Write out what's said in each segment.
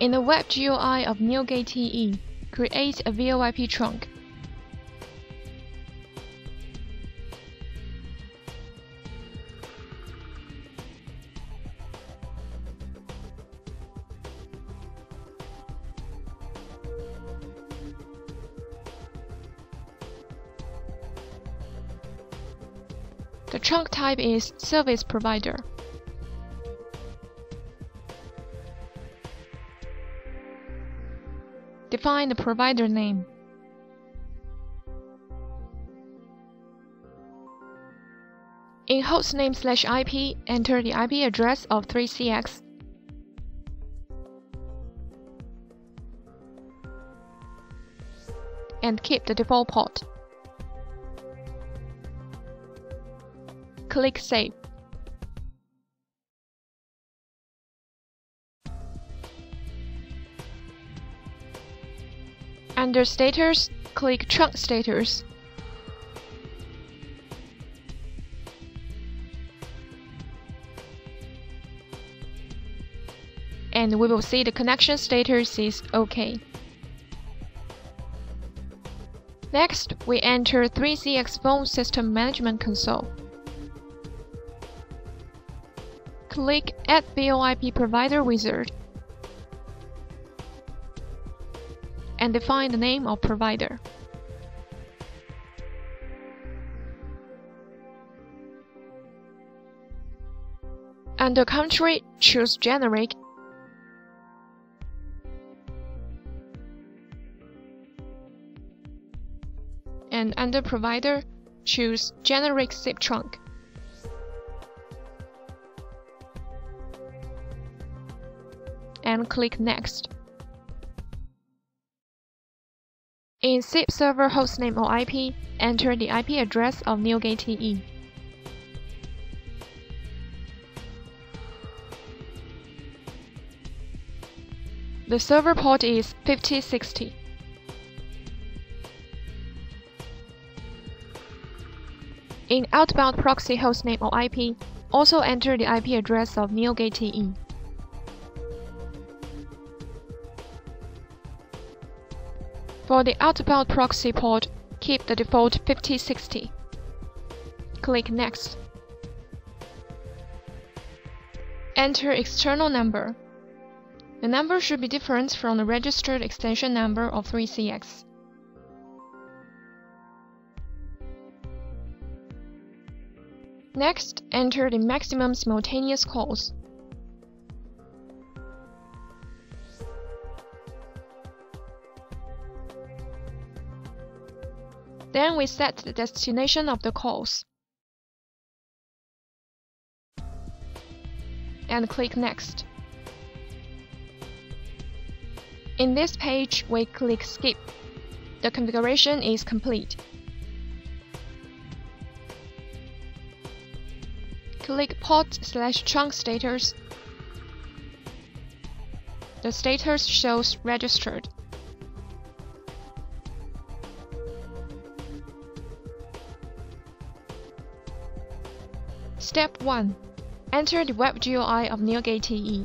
In the web GUI of NeoGate TE, create a VoIP trunk. The trunk type is Service Provider. Define the provider name. In hostname slash IP, enter the IP address of 3CX. And keep the default port. Click Save. Under Status, click Trunk Status. And we will see the connection status is OK. Next, we enter 3CX Phone System Management Console. Click Add VoIP Provider Wizard. And define the name of provider. Under Country, choose Generic. And under Provider, choose Generic SIP Trunk. And click Next. In SIP server hostname or IP, enter the IP address of NeoGate TE. The server port is 5060. In outbound proxy hostname or IP, also enter the IP address of NeoGate For the outbound proxy port, keep the default 5060. Click Next. Enter external number. The number should be different from the registered extension number of 3CX. Next, enter the maximum simultaneous calls. Then we set the destination of the calls. And click Next. In this page, we click Skip. The configuration is complete. Click Port slash Trunk Status. The status shows registered. Step 1. Enter the web GUI of NeoGate TE.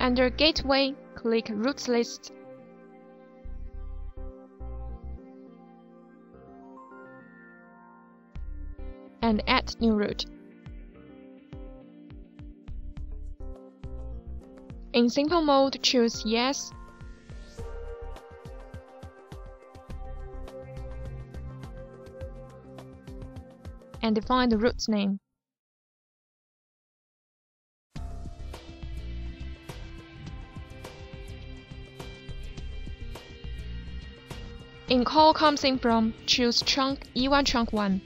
Under Gateway, click Routes List. And add new route. In simple mode, choose Yes and define the route's name. In call comes in from, choose trunk E1 trunk 1.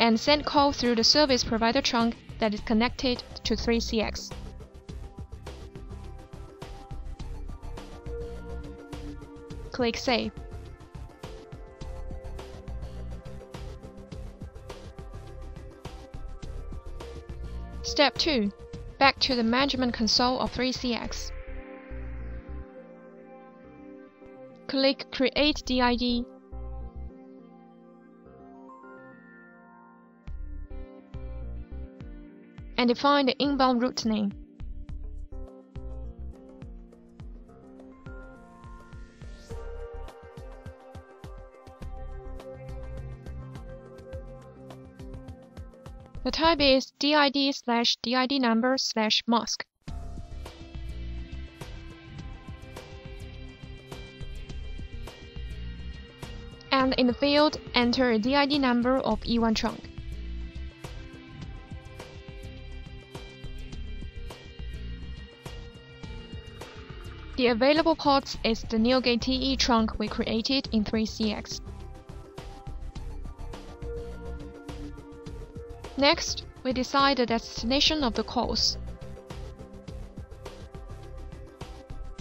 And send call through the service provider trunk that is connected to 3CX. click Save. Step 2. Back to the Management Console of 3CX. Click Create DID. And define the inbound route name. The type is DID slash DID number slash mask. And in the field, enter a DID number of E1 trunk. The available ports is the NeoGate TE trunk we created in 3CX. Next, we decide the destination of the course.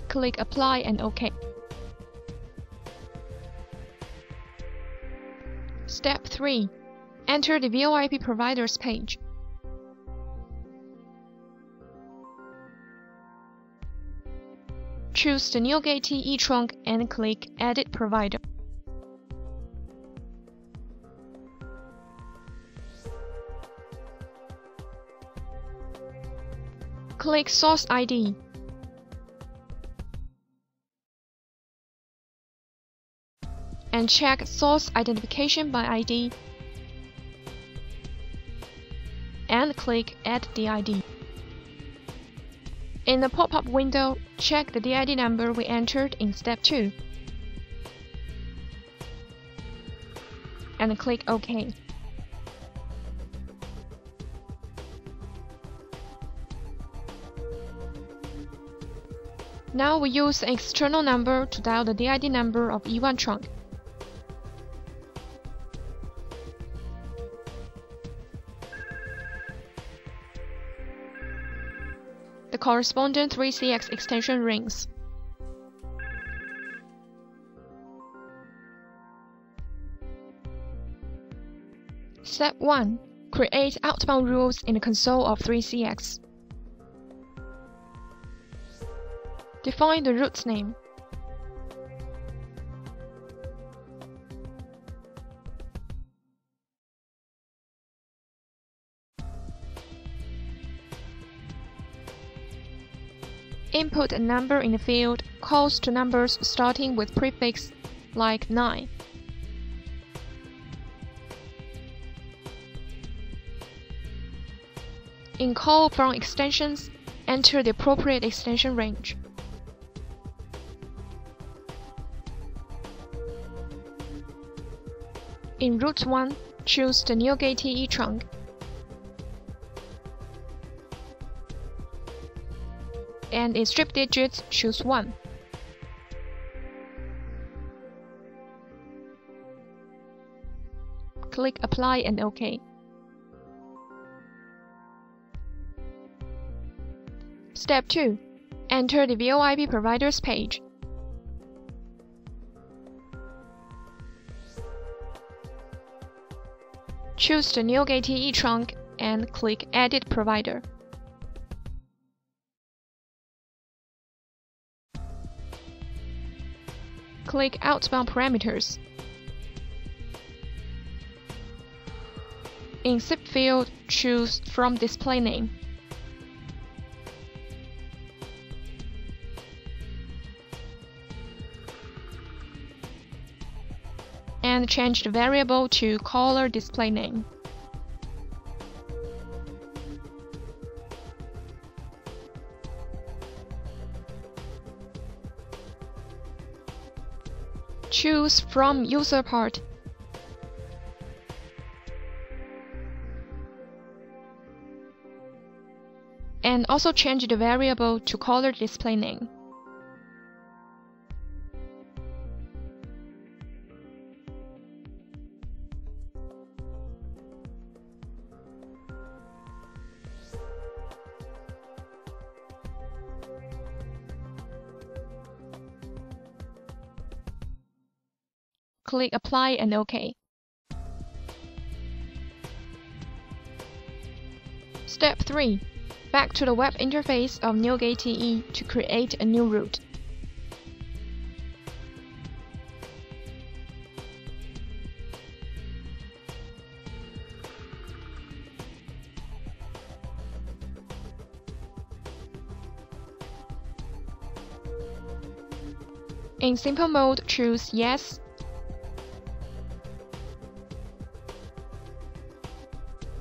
Click Apply and OK. Step 3. Enter the VoIP provider's page. Choose the NeoGate TE trunk and click Edit Provider. Click Source ID. And check Source Identification by ID. And click Add DID. In the pop-up window, check the DID number we entered in Step 2. And click OK. Now we use an external number to dial the DID number of E1 trunk. The corresponding 3CX extension rings. Step 1. Create outbound rules in the console of 3CX. Define the route name. Input a number in the field calls to numbers starting with prefix like 9. In call from extensions, enter the appropriate extension range. In Route 1, choose the NeoGate TE trunk. And in strip digits, choose 1. Click Apply and OK. Step 2. Enter the VoIP provider's page. Choose the NeoGate TE trunk and click Edit Provider. Click Outbound Parameters. In SIP field, choose From Display Name. And change the variable to caller display name. Choose from user part. And also change the variable to caller display name. click apply and OK. Step 3. Back to the web interface of NeoGate TE to create a new route. In simple mode, choose Yes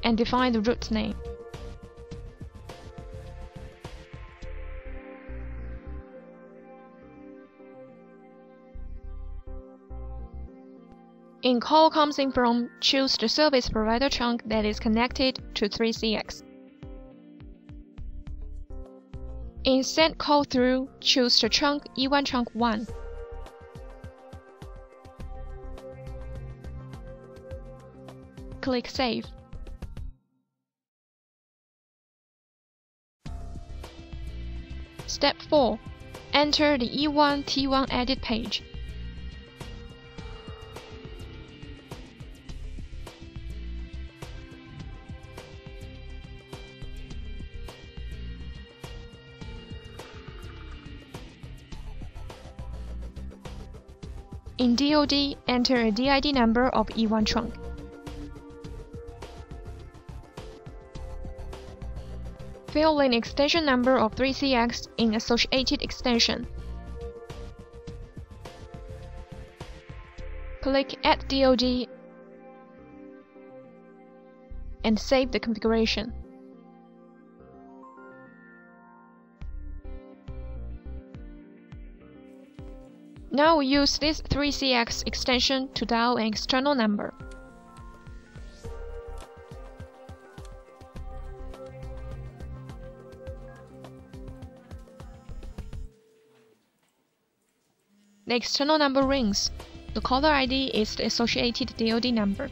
And define the route name. In call comes in from, choose the service provider trunk that is connected to 3CX. In send call through, choose the trunk E1 trunk 1. Click Save. Step 4. Enter the E1 T1 edit page. In DoD, enter a DID number of E1 trunk. Fill in extension number of 3CX in associated extension. Click Add DoD and save the configuration. Now use this 3CX extension to dial an external number. The external number rings. The caller ID is the associated DoD number.